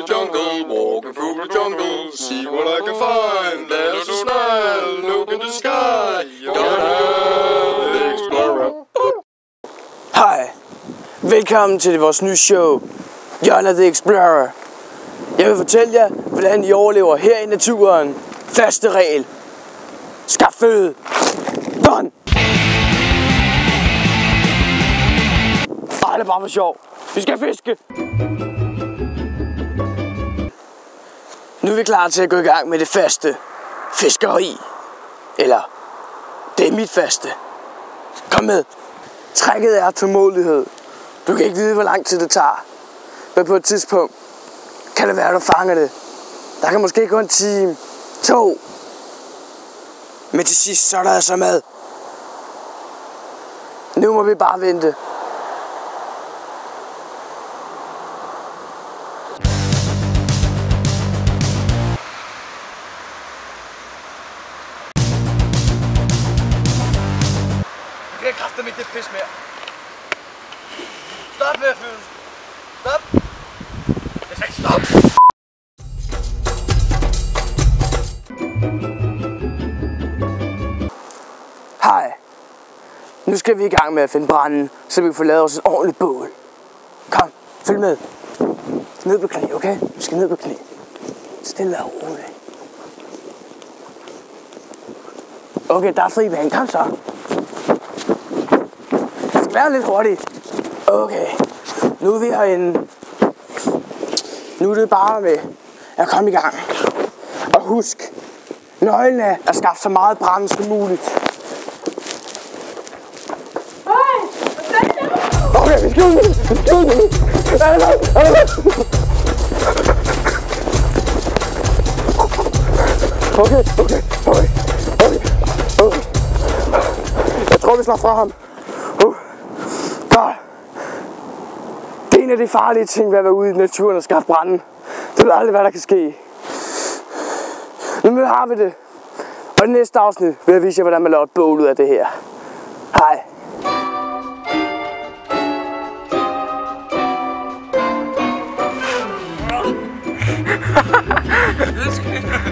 the jungle, walking through the jungle. See what I can find. There's a smile. Look in the sky. You're the explorer. Hej, velkommen til vores nye show, Jonna the Explorer. Jeg vil fortælle jer, hvordan I overlever her i naturen. Faste regel. Skaf føde. Don! Ej, det er bare for sjov. Vi skal fiske. Nu er vi klar til at gå i gang med det faste fiskeri. Eller, det er mit faste. Kom med. Trækket er tålmodighed. Du kan ikke vide, hvor lang tid det tager. Men på et tidspunkt kan det være, at du fanger det. Der kan måske gå en time, to. Men til sidst, så er der altså mad. Nu må vi bare vente. Jeg kan kræfte ikke det pis mere. Stop med at fylde. Stop. Jeg sagde stop. Hej. Nu skal vi i gang med at finde branden, så vi kan få lavet os et ordentligt bål. Kom, følg med. Ned på knæ, okay? Vi skal ned på knæ. Stille og roligt. Okay, der er fri bane. Kom så. Det være lidt hurtig. Okay, nu er vi herinde. Nu er det bare med at komme i gang. Og husk, nøglen er at skaffe så meget brand som muligt. Okay, vi skal ud nu. Vi skal ud nu. Okay, okay, okay, okay, okay. Jeg tror, vi slår fra ham. Uh. Godt. Det er en af de farlige ting ved at være ude i naturen og skaffe branden. Det ved aldrig, hvad der kan ske. Men Nu har vi det. Og i næste afsnit vil jeg vise jer, hvordan man laver et bål ud af det her. Hej. Der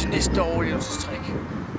til næste år, føde